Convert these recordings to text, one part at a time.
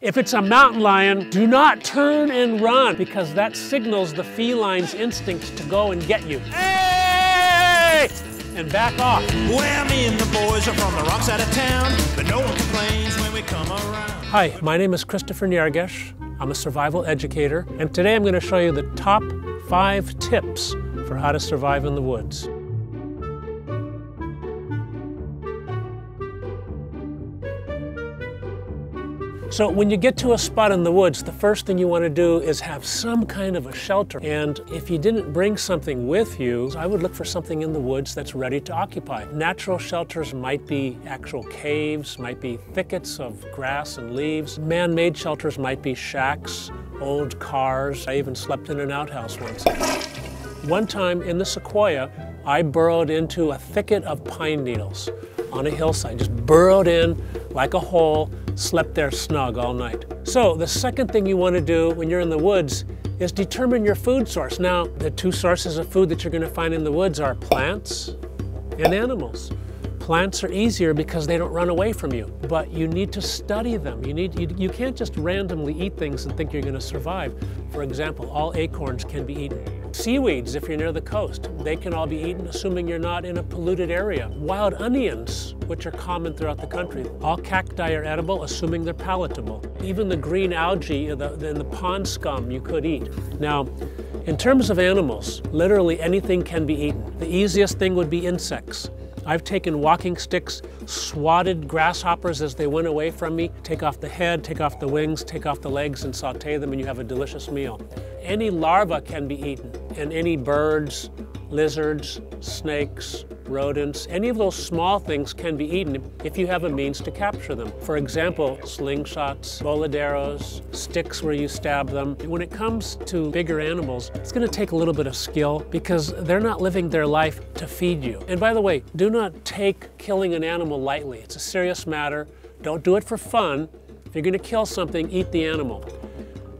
If it's a mountain lion, do not turn and run because that signals the feline's instinct to go and get you. Hey! And back off. Well, me and the boys are from the wrong side of town, but no one complains when we come around. Hi, my name is Christopher Nyerges. I'm a survival educator, and today I'm going to show you the top five tips for how to survive in the woods. So when you get to a spot in the woods, the first thing you want to do is have some kind of a shelter. And if you didn't bring something with you, I would look for something in the woods that's ready to occupy. Natural shelters might be actual caves, might be thickets of grass and leaves. Man-made shelters might be shacks, old cars. I even slept in an outhouse once. One time in the Sequoia, I burrowed into a thicket of pine needles on a hillside, just burrowed in like a hole, slept there snug all night. So the second thing you want to do when you're in the woods is determine your food source. Now, the two sources of food that you're going to find in the woods are plants and animals. Plants are easier because they don't run away from you, but you need to study them. You, need, you, you can't just randomly eat things and think you're going to survive. For example, all acorns can be eaten. Seaweeds, if you're near the coast, they can all be eaten, assuming you're not in a polluted area. Wild onions, which are common throughout the country, all cacti are edible, assuming they're palatable. Even the green algae and the, the pond scum you could eat. Now, in terms of animals, literally anything can be eaten. The easiest thing would be insects. I've taken walking sticks, swatted grasshoppers as they went away from me, take off the head, take off the wings, take off the legs, and saute them, and you have a delicious meal. Any larva can be eaten, and any birds, lizards, snakes, rodents, any of those small things can be eaten if you have a means to capture them. For example, slingshots, boleadoras, sticks where you stab them. When it comes to bigger animals, it's going to take a little bit of skill because they're not living their life to feed you. And by the way, do not take killing an animal lightly. It's a serious matter. Don't do it for fun. If you're going to kill something, eat the animal.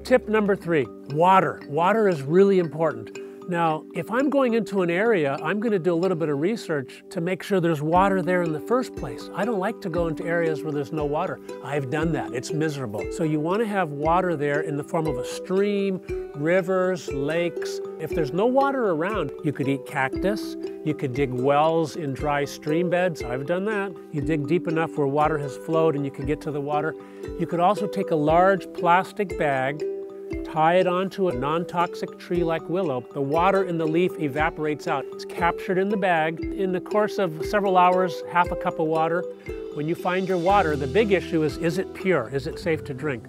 Tip number three, water. Water is really important. Now, if I'm going into an area, I'm going to do a little bit of research to make sure there's water there in the first place. I don't like to go into areas where there's no water. I've done that. It's miserable. So you want to have water there in the form of a stream, rivers, lakes. If there's no water around, you could eat cactus. You could dig wells in dry stream beds. I've done that. You dig deep enough where water has flowed and you can get to the water. You could also take a large plastic bag tie it onto a non-toxic tree like willow, the water in the leaf evaporates out. It's captured in the bag. In the course of several hours, half a cup of water. When you find your water, the big issue is, is it pure? Is it safe to drink?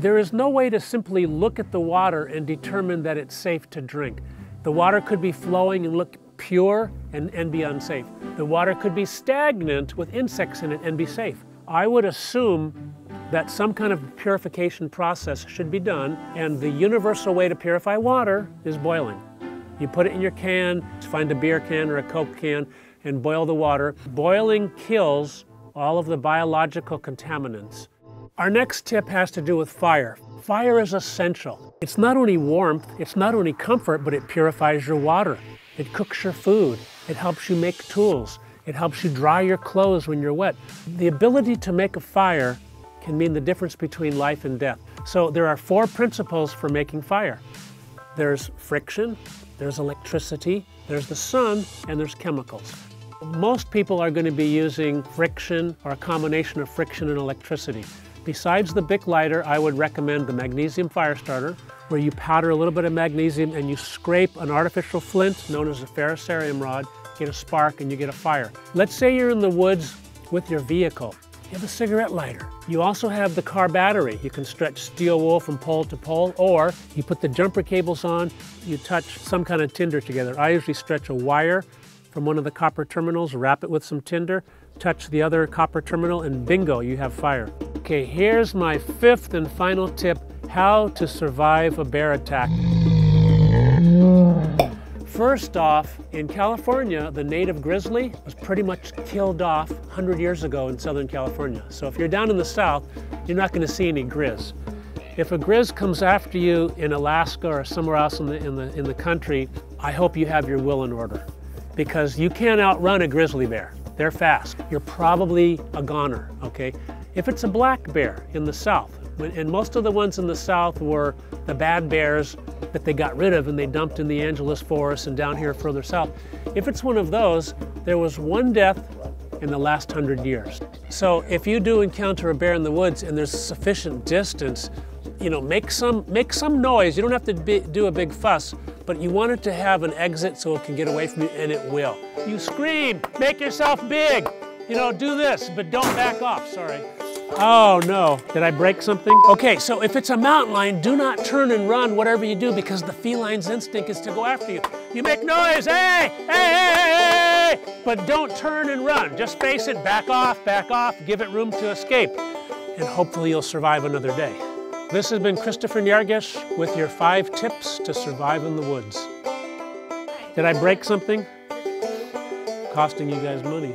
There is no way to simply look at the water and determine that it's safe to drink. The water could be flowing and look pure and, and be unsafe. The water could be stagnant with insects in it and be safe. I would assume that some kind of purification process should be done, and the universal way to purify water is boiling. You put it in your can, find a beer can or a Coke can, and boil the water. Boiling kills all of the biological contaminants. Our next tip has to do with fire. Fire is essential. It's not only warmth, it's not only comfort, but it purifies your water. It cooks your food. It helps you make tools. It helps you dry your clothes when you're wet. The ability to make a fire can mean the difference between life and death. So there are four principles for making fire. There's friction, there's electricity, there's the sun, and there's chemicals. Most people are going to be using friction or a combination of friction and electricity. Besides the Bic lighter, I would recommend the magnesium fire starter, where you powder a little bit of magnesium and you scrape an artificial flint known as a ferrocerium rod, get a spark and you get a fire. Let's say you're in the woods with your vehicle. You have a cigarette lighter. You also have the car battery. You can stretch steel wool from pole to pole, or you put the jumper cables on, you touch some kind of tinder together. I usually stretch a wire from one of the copper terminals, wrap it with some tinder, touch the other copper terminal, and bingo, you have fire. Okay, here's my fifth and final tip, how to survive a bear attack. First off, in California, the native grizzly was pretty much killed off 100 years ago in Southern California. So if you're down in the south, you're not going to see any grizz. If a grizz comes after you in Alaska or somewhere else in the, in, the, in the country, I hope you have your will in order because you can't outrun a grizzly bear. They're fast. You're probably a goner, okay? If it's a black bear in the south, And most of the ones in the south were the bad bears that they got rid of and they dumped in the Angeles forest and down here further south. If it's one of those, there was one death in the last hundred years. So if you do encounter a bear in the woods and there's sufficient distance, you know, make some, make some noise. You don't have to be, do a big fuss, but you want it to have an exit so it can get away from you, and it will. You scream, make yourself big. You know, do this, but don't back off, sorry. Oh no, did I break something? Okay, so if it's a mountain lion, do not turn and run whatever you do because the feline's instinct is to go after you. You make noise, hey, hey, hey, hey, but don't turn and run. Just face it, back off, back off, give it room to escape, and hopefully you'll survive another day. This has been Christopher Nyerges with your five tips to survive in the woods. Did I break something? Costing you guys money.